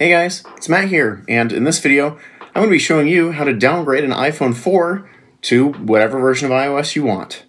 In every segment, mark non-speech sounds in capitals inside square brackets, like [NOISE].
Hey guys, it's Matt here, and in this video, I'm going to be showing you how to downgrade an iPhone 4 to whatever version of iOS you want.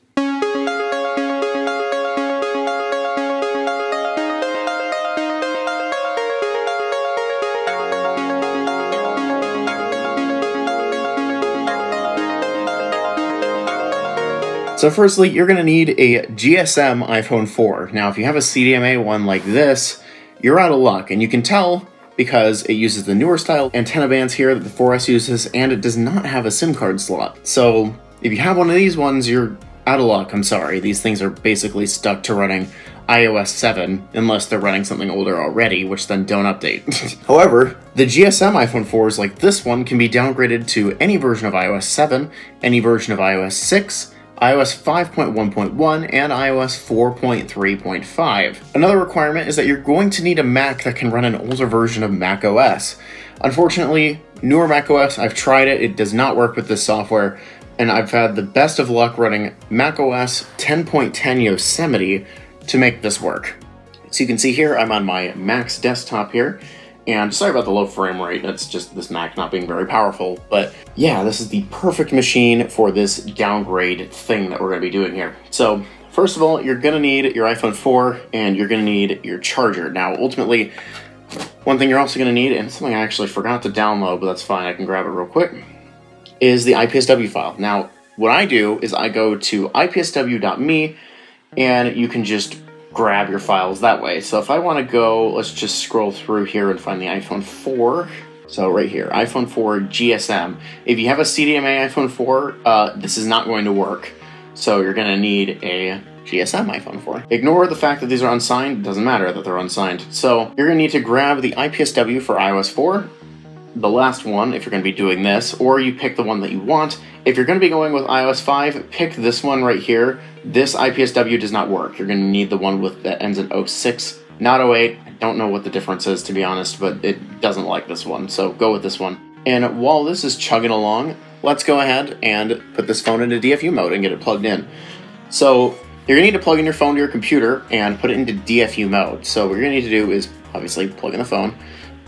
So firstly, you're going to need a GSM iPhone 4. Now, if you have a CDMA one like this, you're out of luck, and you can tell because it uses the newer style antenna bands here that the 4S uses, and it does not have a SIM card slot. So if you have one of these ones, you're out of luck, I'm sorry. These things are basically stuck to running iOS 7 unless they're running something older already, which then don't update. [LAUGHS] However, the GSM iPhone 4s like this one can be downgraded to any version of iOS 7, any version of iOS 6, iOS 5.1.1, and iOS 4.3.5. Another requirement is that you're going to need a Mac that can run an older version of Mac OS. Unfortunately, newer Mac OS, I've tried it, it does not work with this software, and I've had the best of luck running Mac OS 10.10 Yosemite to make this work. So you can see here, I'm on my Mac's desktop here, and sorry about the low frame rate, that's just this Mac not being very powerful. But yeah, this is the perfect machine for this downgrade thing that we're going to be doing here. So first of all, you're going to need your iPhone 4 and you're going to need your charger. Now, ultimately, one thing you're also going to need, and something I actually forgot to download, but that's fine, I can grab it real quick, is the IPSW file. Now, what I do is I go to ipsw.me and you can just grab your files that way. So if I want to go, let's just scroll through here and find the iPhone 4. So right here, iPhone 4 GSM. If you have a CDMA iPhone 4, uh, this is not going to work. So you're going to need a GSM iPhone 4. Ignore the fact that these are unsigned. It doesn't matter that they're unsigned. So you're going to need to grab the IPSW for iOS 4 the last one if you're going to be doing this, or you pick the one that you want. If you're going to be going with iOS 5, pick this one right here. This IPSW does not work. You're going to need the one with that ends in 06, not 08. I don't know what the difference is, to be honest, but it doesn't like this one, so go with this one. And while this is chugging along, let's go ahead and put this phone into DFU mode and get it plugged in. So you're going to need to plug in your phone to your computer and put it into DFU mode. So what you're going to need to do is obviously plug in the phone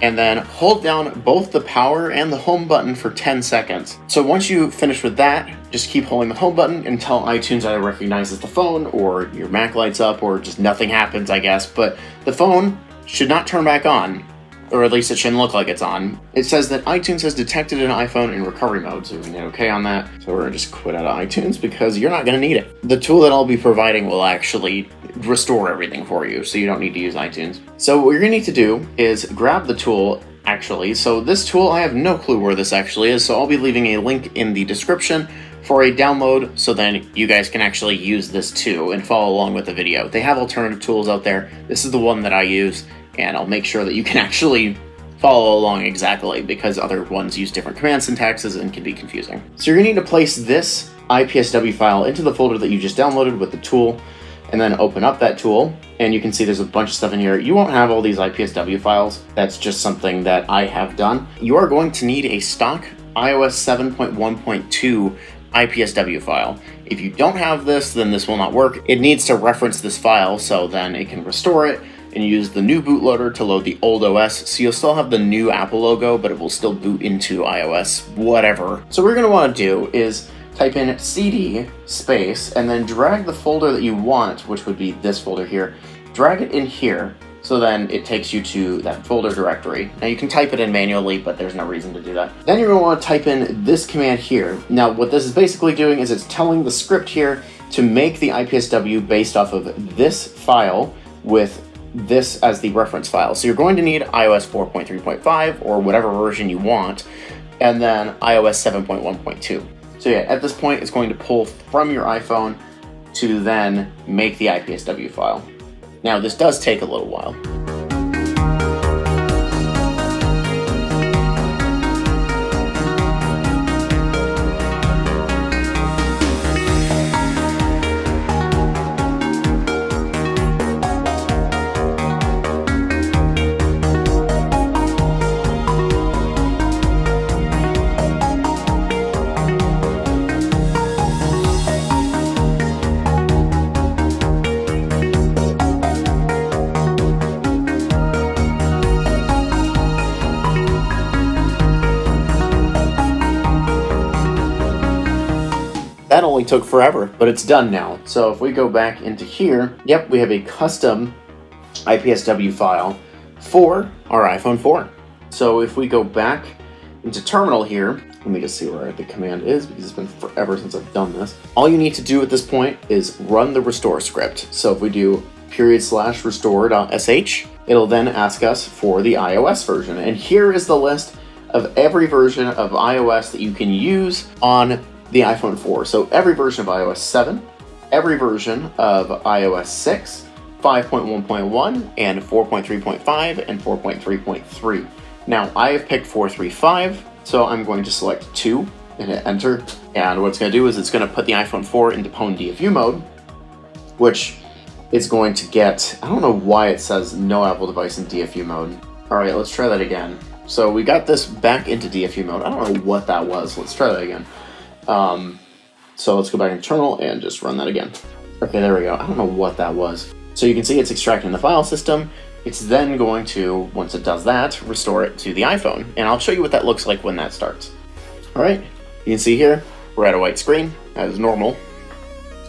and then hold down both the power and the home button for 10 seconds. So once you finish with that, just keep holding the home button until iTunes either recognizes the phone or your Mac lights up or just nothing happens, I guess. But the phone should not turn back on or at least it shouldn't look like it's on. It says that iTunes has detected an iPhone in recovery mode, so we can hit OK on that. So we're gonna just quit out of iTunes because you're not gonna need it. The tool that I'll be providing will actually restore everything for you, so you don't need to use iTunes. So what you're gonna need to do is grab the tool actually. So this tool, I have no clue where this actually is, so I'll be leaving a link in the description for a download so then you guys can actually use this too and follow along with the video. They have alternative tools out there. This is the one that I use and I'll make sure that you can [LAUGHS] actually follow along exactly because other ones use different command syntaxes and can be confusing. So you're to need to place this IPSW file into the folder that you just downloaded with the tool and then open up that tool and you can see there's a bunch of stuff in here. You won't have all these IPSW files. That's just something that I have done. You are going to need a stock iOS 7.1.2 IPSW file. If you don't have this, then this will not work. It needs to reference this file so then it can restore it and use the new bootloader to load the old OS, so you'll still have the new Apple logo, but it will still boot into iOS, whatever. So what you're gonna wanna do is type in cd space and then drag the folder that you want, which would be this folder here, drag it in here, so then it takes you to that folder directory. Now you can type it in manually, but there's no reason to do that. Then you're gonna wanna type in this command here. Now what this is basically doing is it's telling the script here to make the IPSW based off of this file with this as the reference file. So you're going to need iOS 4.3.5 or whatever version you want, and then iOS 7.1.2. So yeah, at this point, it's going to pull from your iPhone to then make the IPSW file. Now, this does take a little while. That only took forever, but it's done now. So if we go back into here, yep, we have a custom IPSW file for our iPhone 4. So if we go back into terminal here, let me just see where the command is because it's been forever since I've done this. All you need to do at this point is run the restore script. So if we do period slash restore.sh, it'll then ask us for the iOS version. And here is the list of every version of iOS that you can use on the iPhone 4. So every version of iOS 7, every version of iOS 6, 5.1.1, and 4.3.5, and 4.3.3. Now, I have picked 435, so I'm going to select 2 and hit enter. And what it's going to do is it's going to put the iPhone 4 into Pwn DFU mode, which is going to get, I don't know why it says no Apple device in DFU mode. All right, let's try that again. So we got this back into DFU mode. I don't know what that was. Let's try that again. Um, so let's go back in terminal and just run that again. Okay, there we go. I don't know what that was. So you can see it's extracting the file system. It's then going to, once it does that, restore it to the iPhone. And I'll show you what that looks like when that starts. All right, you can see here, we're at a white screen, as normal.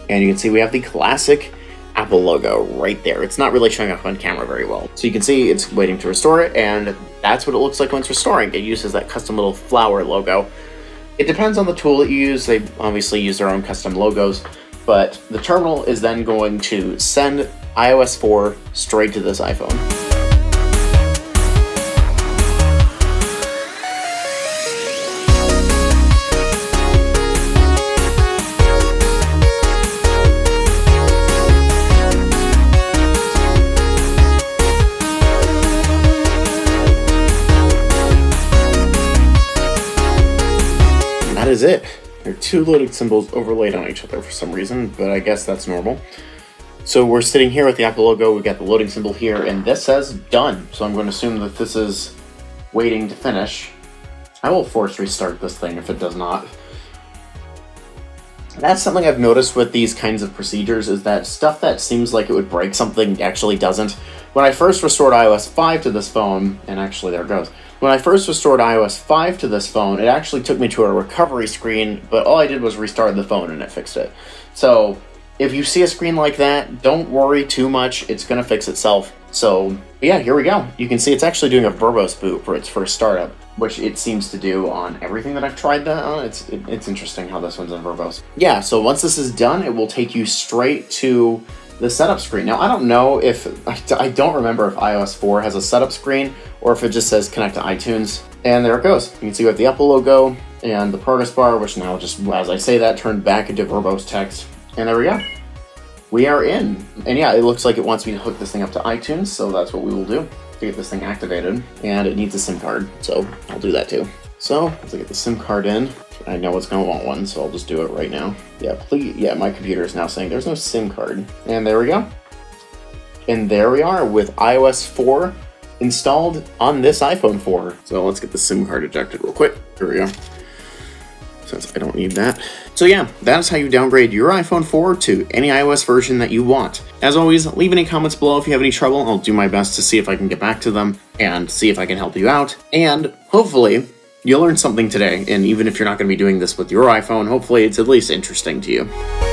And you can see we have the classic Apple logo right there. It's not really showing up on camera very well. So you can see it's waiting to restore it, and that's what it looks like when it's restoring. It uses that custom little flower logo. It depends on the tool that you use. They obviously use their own custom logos, but the terminal is then going to send iOS 4 straight to this iPhone. That is it. There are two loading symbols overlaid on each other for some reason, but I guess that's normal. So we're sitting here with the Apple logo, we've got the loading symbol here, and this says done. So I'm going to assume that this is waiting to finish. I will force restart this thing if it does not. That's something I've noticed with these kinds of procedures is that stuff that seems like it would break something actually doesn't. When I first restored iOS 5 to this phone, and actually there it goes, when I first restored iOS 5 to this phone, it actually took me to a recovery screen, but all I did was restart the phone and it fixed it. So, if you see a screen like that, don't worry too much, it's to fix itself. So, yeah, here we go. You can see it's actually doing a verbose boot for its first startup, which it seems to do on everything that I've tried that uh, on. It's, it, it's interesting how this one's on verbose. Yeah, so once this is done, it will take you straight to the setup screen. Now, I don't know if, [LAUGHS] I don't remember if iOS 4 has a setup screen or if it just says connect to iTunes. And there it goes. You can see we have the Apple logo and the progress bar, which now just, as I say that, turned back into verbose text. And there we go. We are in. And yeah, it looks like it wants me to hook this thing up to iTunes, so that's what we will do to get this thing activated. And it needs a SIM card, so I'll do that too. So, let's get the SIM card in. I know it's gonna want one, so I'll just do it right now. Yeah, please, yeah, my computer is now saying there's no SIM card. And there we go. And there we are with iOS 4 installed on this iPhone 4. So let's get the SIM card ejected real quick. Here we go. Since I don't need that. So yeah, that's how you downgrade your iPhone 4 to any iOS version that you want. As always, leave any comments below if you have any trouble. I'll do my best to see if I can get back to them and see if I can help you out. And hopefully, You'll learn something today, and even if you're not going to be doing this with your iPhone, hopefully it's at least interesting to you.